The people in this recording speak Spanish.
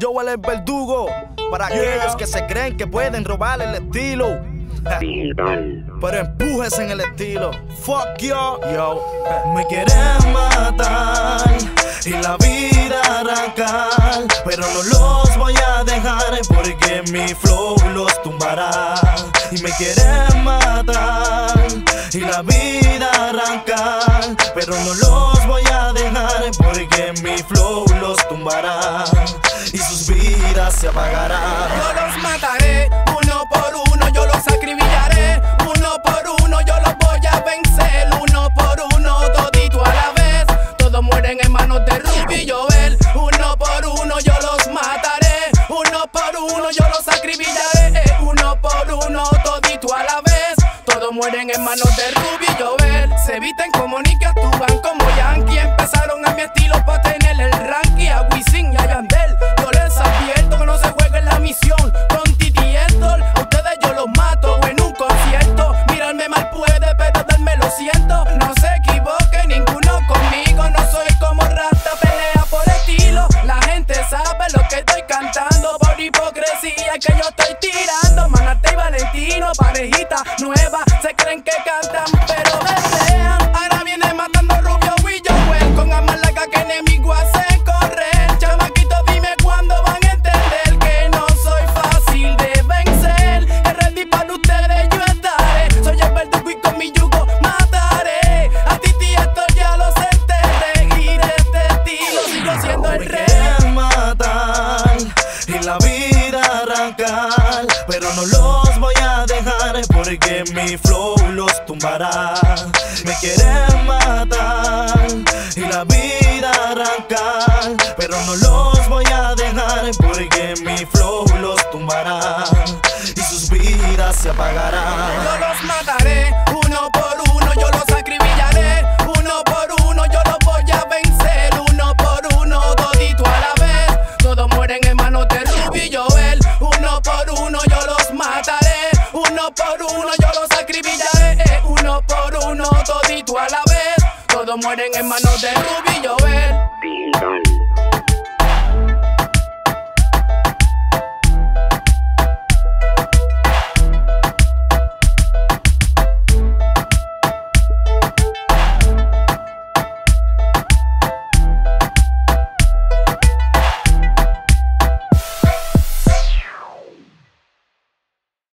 Yo el verdugo. Para aquellos que se creen que pueden robar el estilo. Pero empujes en el estilo. Fuck yo, yo. Me quieren matar y la vida arrancar. Pero no los voy a dejar porque mi flow los tumbará. Y me quieren matar y la vida arrancar. Pero no los voy a dejar porque mi flow los tumbará. Yo los mataré uno por uno, yo los acribillaré. Uno por uno, yo los voy a vencer. Uno por uno, todito a la vez. Todos mueren en manos de Ruby y Joel. Uno por uno, yo los mataré. Uno por uno, yo los acribillaré. Uno por uno, todito a la vez. Todos mueren en manos de Ruby y Joel. Se visten como ni que actúan como Yankee. Empezaron a mi estilo Valentino, parejita nueva. Se creen que cantan, pero pelean. Ahora viene matando Rubio y Joel. Con armas largas que enemigo hace correr. Chamaquito, dime cuándo van a entender que no soy fácil de vencer. Es ready para ustedes, yo estaré. Soy el verdugo y con mi yugo mataré. A ti, tía, esto ya los enterré. Y de este estilo sigo siendo el Me rey. quieren matar y la vida arrancar, pero no los voy a dejar porque mi flow los tumbará. Me quieren matar y la vida arrancar, pero no los voy a dejar porque mi flow los tumbará y sus vidas se apagarán. Yo los mataré yo los mataré. Uno por uno, yo los acribillaré. Uno por uno, todito a la vez. Todos mueren en manos de Ruby Joel.